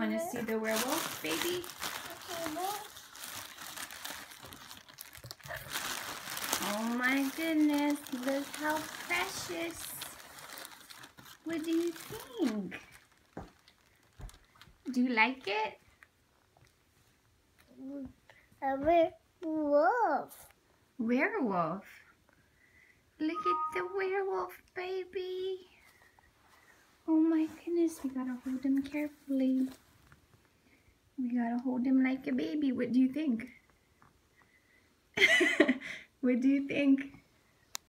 want to see the werewolf, baby? Oh my goodness, look how precious. What do you think? Do you like it? A werewolf. Werewolf. Look at the werewolf, baby. Oh my goodness, we gotta hold him carefully. Gotta hold him like a baby. What do you think? what do you think?